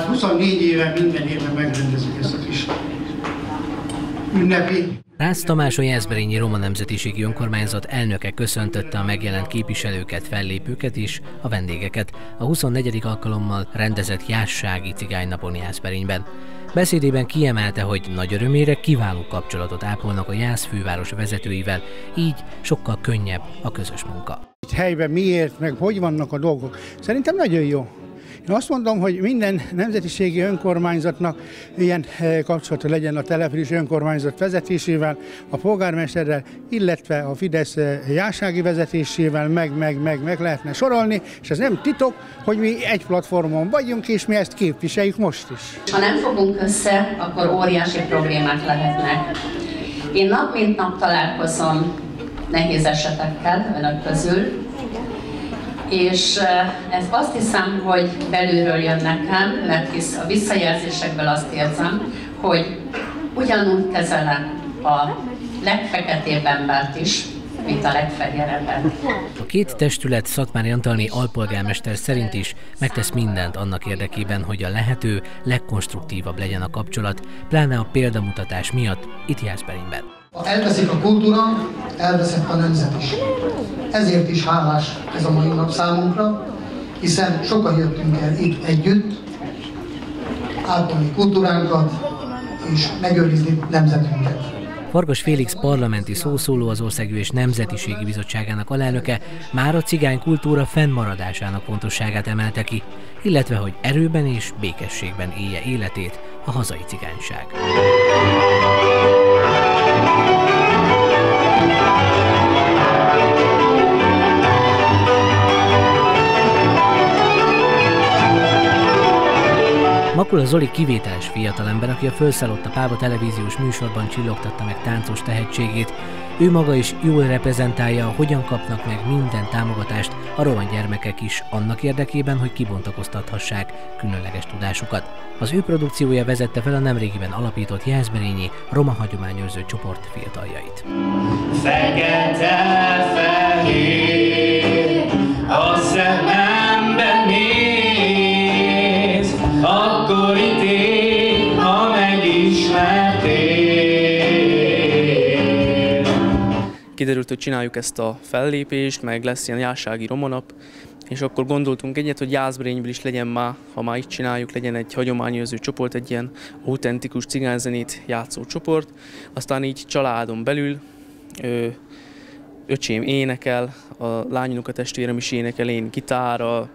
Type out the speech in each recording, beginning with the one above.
24 Hát 24 éve minden évben megrendezik ezt a kis ünnepi Rász Tamás a Jászberényi Roma Nemzetiségi Önkormányzat elnöke köszöntötte a megjelent képviselőket, fellépőket is, a vendégeket a 24. alkalommal rendezett Jássági Cigánynapon Jászberényben. Beszédében kiemelte, hogy nagy örömére kiváló kapcsolatot ápolnak a Jász főváros vezetőivel, így sokkal könnyebb a közös munka. Itt helyben miért, meg hogy vannak a dolgok. Szerintem nagyon jó. Én azt mondom, hogy minden nemzetiségi önkormányzatnak ilyen eh, kapcsolata legyen a települési önkormányzat vezetésével, a polgármesterrel, illetve a Fidesz eh, jársági vezetésével meg, meg, meg, meg lehetne sorolni, és ez nem titok, hogy mi egy platformon vagyunk, és mi ezt képviseljük most is. Ha nem fogunk össze, akkor óriási problémák lehetnek. Én nap mint nap találkozom nehéz esetekkel önök közül, és ez azt hiszem, hogy belülről jön nekem, mert hisz a visszajelzésekből azt érzem, hogy ugyanúgy kezelem a legfeketébb embert is, mint a legfegyerebbet. A két testület Szatmári Antalni alpolgármester szerint is megtesz mindent annak érdekében, hogy a lehető legkonstruktívabb legyen a kapcsolat, pláne a példamutatás miatt itt Jászberényben. Ha elveszik a kultúra, elveszett a nemzet is. Ezért is hálás ez a mai nap számunkra, hiszen sokan jöttünk el itt együtt, átolni kultúránkat és megőrizni nemzetünket. Farkas Félix parlamenti szószóló az Országgyűlés Nemzetiségi Bizottságának alelnöke már a cigány kultúra fennmaradásának fontosságát emelte ki, illetve hogy erőben és békességben élje életét a hazai cigányság. Makula Zoli kivételes fiatalember, aki a felszállott a Páva televíziós műsorban csillogtatta meg táncos tehetségét. Ő maga is jól reprezentálja, hogyan kapnak meg minden támogatást a roma gyermekek is, annak érdekében, hogy kibontakoztathassák különleges tudásukat. Az ő produkciója vezette fel a nemrégiben alapított Jászberényi Roma hagyományőrző csoport fiataljait. Fekete fehér, Kiderült, hogy csináljuk ezt a fellépést, meg lesz ilyen jársági romanap, és akkor gondoltunk egyet, hogy Jászberényből is legyen már, ha már itt csináljuk, legyen egy hagyományőrző csoport, egy ilyen autentikus cigányzenét játszó csoport. Aztán így családon belül ö, öcsém énekel, a lányunk a testvérem is énekel, én gitára,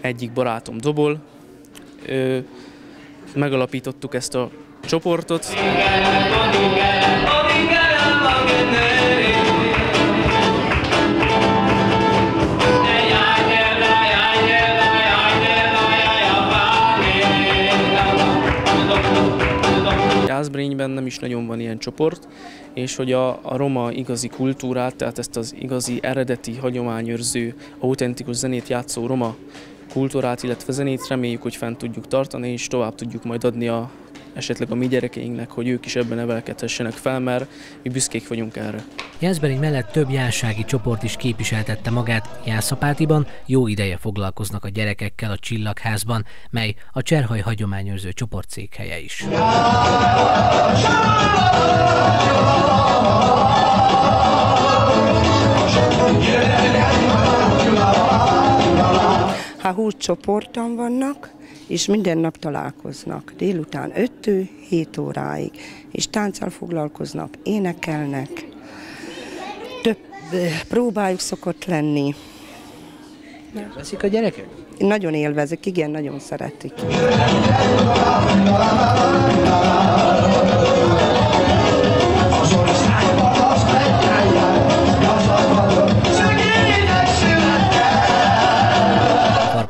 egyik barátom dobol. Ö, megalapítottuk ezt a csoportot. Jászberényben nem is nagyon van ilyen csoport, és hogy a, a roma igazi kultúrát, tehát ezt az igazi eredeti hagyományőrző, autentikus zenét játszó roma kultúrát, illetve zenét reméljük, hogy fent tudjuk tartani, és tovább tudjuk majd adni a, esetleg a mi gyerekeinknek, hogy ők is ebben nevelkedhessenek fel, mert mi büszkék vagyunk erre. Jászberény mellett több jársági csoport is képviseltette magát Jászapátiban, jó ideje foglalkoznak a gyerekekkel a Csillagházban, mely a Cserhaj hagyományőrző csoport székhelye is. Ha 20 csoporton vannak, és minden nap találkoznak. Délután 5 7 óráig, és tánccal foglalkoznak, énekelnek. Több próbájuk szokott lenni. Veszik a gyerekek? Nagyon élvezik, igen, nagyon szeretik.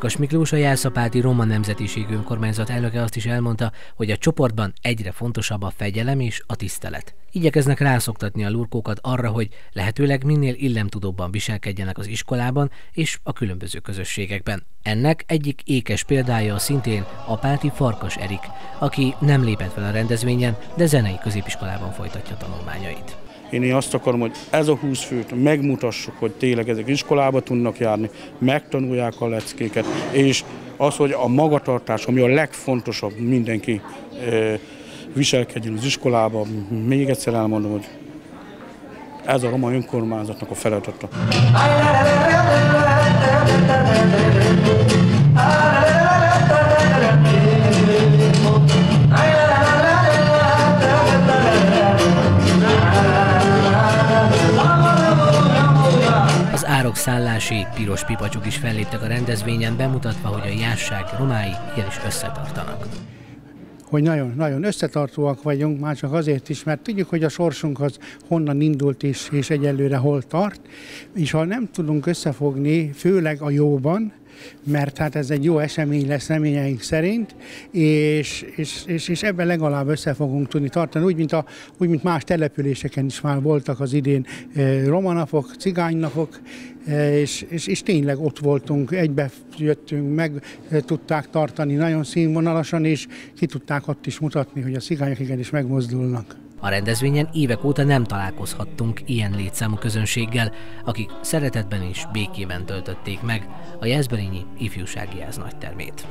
Farkas Miklós, a Jelszapáti Roma Nemzetiségű Önkormányzat elnöke azt is elmondta, hogy a csoportban egyre fontosabb a fegyelem és a tisztelet. Igyekeznek rászoktatni a lurkókat arra, hogy lehetőleg minél illemtudóbban viselkedjenek az iskolában és a különböző közösségekben. Ennek egyik ékes példája szintén Apáti Farkas Erik, aki nem lépett fel a rendezvényen, de zenei középiskolában folytatja tanulmányait. Én azt akarom, hogy ez a 20 főt megmutassuk, hogy tényleg ezek iskolába tudnak járni, megtanulják a leckéket, és az, hogy a magatartás, ami a legfontosabb, mindenki viselkedjen az iskolában. Még egyszer elmondom, hogy ez a roma önkormányzatnak a feladata. Az árok-szállási piros pipacsok is felléptek a rendezvényen, bemutatva, hogy a jásság romái ilyen is összetartanak. Hogy nagyon-nagyon összetartóak vagyunk, már csak azért is, mert tudjuk, hogy a sorsunk az honnan indult és, és egyelőre hol tart, és ha nem tudunk összefogni, főleg a jóban, mert hát ez egy jó esemény lesz reményeink szerint, és, és, és, és ebben legalább össze fogunk tudni tartani, úgy mint, a, úgy, mint más településeken is már voltak az idén eh, romanapok, cigánynapok, eh, és, és, és tényleg ott voltunk, egybe jöttünk, meg eh, tudták tartani nagyon színvonalasan, és ki tudták ott is mutatni, hogy a cigányok igenis megmozdulnak. A rendezvényen évek óta nem találkozhattunk ilyen létszámú közönséggel, akik szeretetben és békében töltötték meg a Jászberényi ifjúsági ház nagy termét.